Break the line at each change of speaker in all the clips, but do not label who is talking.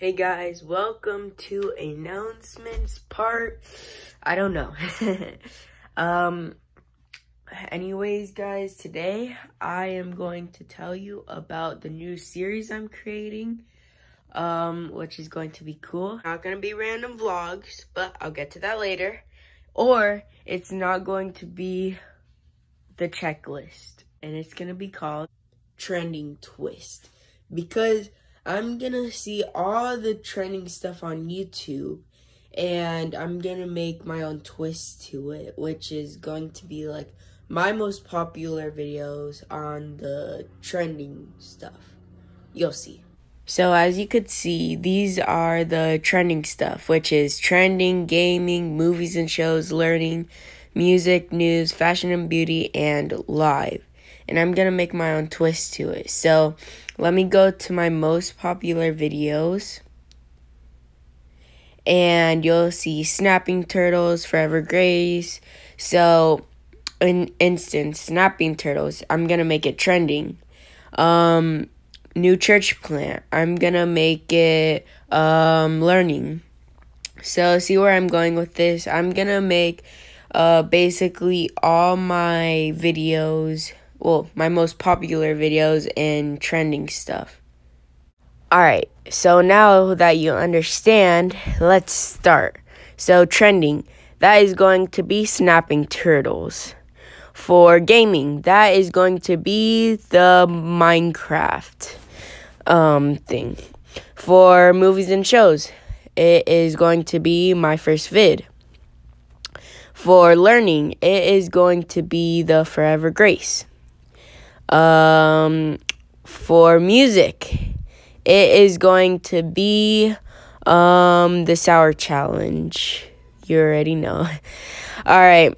Hey guys, welcome to announcements part. I don't know. um, anyways, guys, today I am going to tell you about the new series I'm creating, um, which is going to be cool. Not gonna be random vlogs, but I'll get to that later. Or it's not going to be the checklist, and it's gonna be called Trending Twist because I'm gonna see all the trending stuff on YouTube and I'm gonna make my own twist to it, which is going to be like my most popular videos on the trending stuff. You'll see. So as you could see, these are the trending stuff, which is trending, gaming, movies and shows, learning, music, news, fashion and beauty, and live. And I'm gonna make my own twist to it. So let me go to my most popular videos. And you'll see Snapping Turtles, Forever Grace. So, in instance, Snapping Turtles, I'm to make it trending. Um, new church plant, I'm to make it um, learning. So, see where I'm going with this? I'm to make uh, basically all my videos well, my most popular videos and trending stuff. Alright, so now that you understand, let's start. So, trending, that is going to be snapping turtles. For gaming, that is going to be the Minecraft um, thing. For movies and shows, it is going to be my first vid. For learning, it is going to be the Forever Grace. Um, for music, it is going to be um, the Sour Challenge. You already know. All right.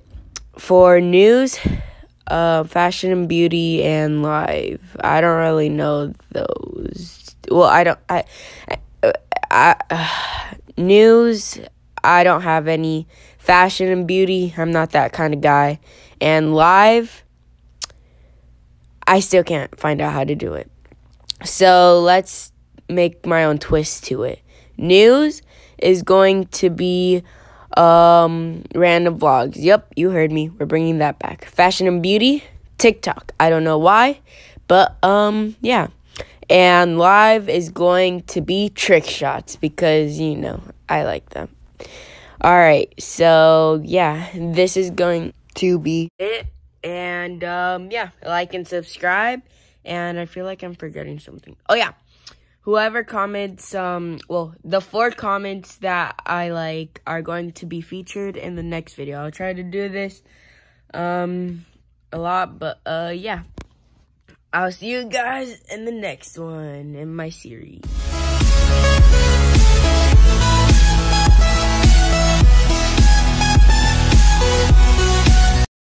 For news, uh, fashion and beauty and live. I don't really know those. Well, I don't. I, I, uh, news. I don't have any fashion and beauty. I'm not that kind of guy. And live. I still can't find out how to do it. So let's make my own twist to it. News is going to be um random vlogs. Yep, you heard me. We're bringing that back. Fashion and beauty, TikTok. I don't know why, but um yeah. And live is going to be trick shots because you know, I like them. All right. So, yeah, this is going to be it. And um, yeah, like and subscribe. And I feel like I'm forgetting something. Oh yeah, whoever comments, um, well, the four comments that I like are going to be featured in the next video. I'll try to do this um a lot, but uh yeah. I'll see you guys in the next one in my series.